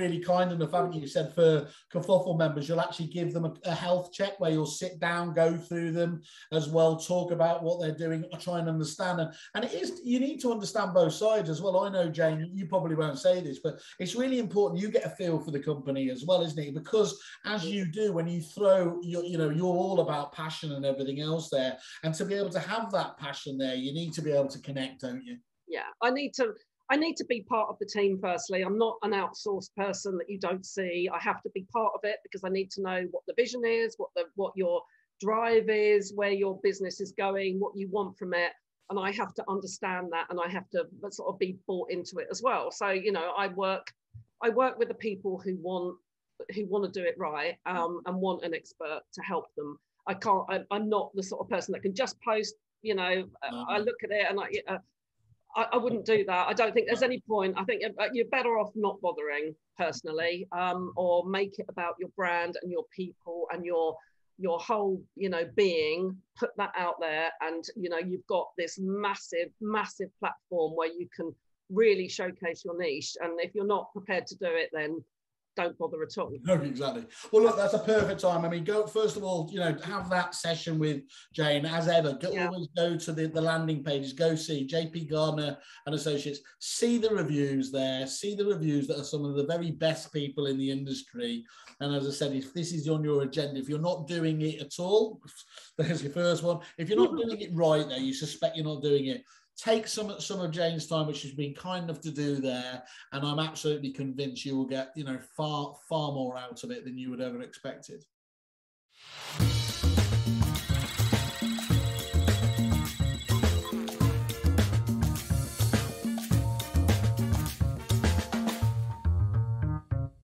really kind enough, haven't you? You said for Kerfuffle members, you'll actually give them a, a, health check where you'll sit down, go through them as well, talk about what they're doing, try and understand. And, and it is, you need to understand both sides as well. I know, Jane, you probably won't say this, but it's really important you get a feel for the company as well, isn't it? Because as you do, when you throw, your, you know, you're all about passion and everything else there. And to be able to have that passion there, you need to be able to connect, don't you? Yeah, I need to I need to be part of the team firstly. I'm not an outsourced person that you don't see. I have to be part of it because I need to know what the vision is, what the what your drive is, where your business is going, what you want from it. And I have to understand that and I have to sort of be bought into it as well. So, you know, I work I work with the people who want who want to do it right um, and want an expert to help them. I can't. I, am not the sort of person that can just post. You know, no. I look at it and I, uh, I, I, wouldn't do that. I don't think there's any point. I think uh, you're better off not bothering personally, um, or make it about your brand and your people and your your whole you know being. Put that out there, and you know you've got this massive, massive platform where you can really showcase your niche. And if you're not prepared to do it, then don't bother at all. No, exactly. Well, look, that's a perfect time. I mean, go first of all, you know, have that session with Jane as ever. Go, yeah. Always go to the, the landing pages, go see JP Gardner and Associates, see the reviews there, see the reviews that are some of the very best people in the industry. And as I said, if this is on your agenda, if you're not doing it at all, there's your first one. If you're not doing it right there, you suspect you're not doing it take some some of Jane's time, which she's been kind enough to do there, and I'm absolutely convinced you will get you know far far more out of it than you would ever expected.